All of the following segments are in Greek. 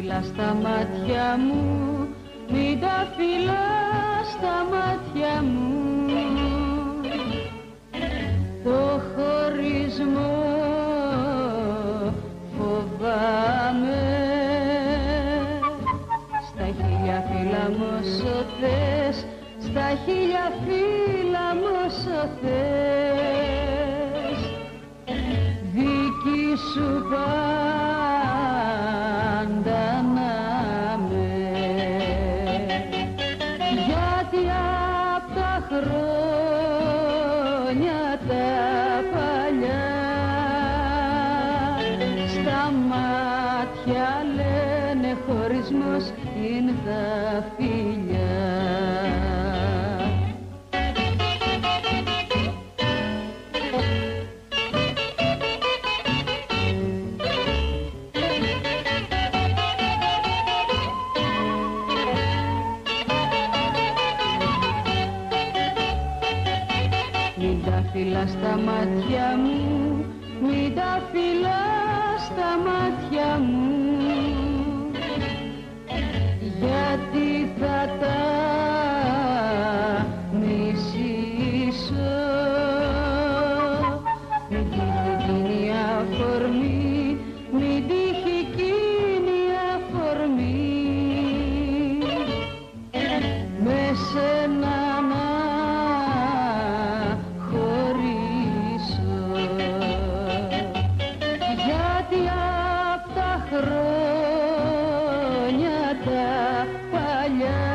φυλά στα μάτια μου. Μην τα φυλά στα μάτια μου. Το χωρισμό φοβάμαι. Στα χίλια φύλλα μου όσο θες Στα χίλια φύλλα μου όσο θες απ' τα χρόνια τα παλιά. Στα μάτια λένε χωρισμός είναι τα φιλιά Μην τα φυλά στα μάτια μου, μην τα φυλά στα μάτια μου. Γιατί θα τα μισήσω; Μην τύχει εκείνη η αφορμή, μην τύχει εκείνη η αφορμή. Με χρόνια τα παλιά.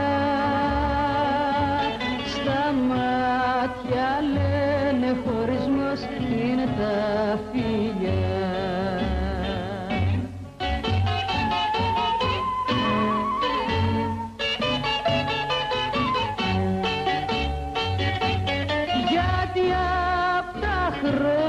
Στα μάτια λένε χωρισμός είναι τα φιλιά. Γιατί απ' τα χρόνια